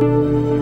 Música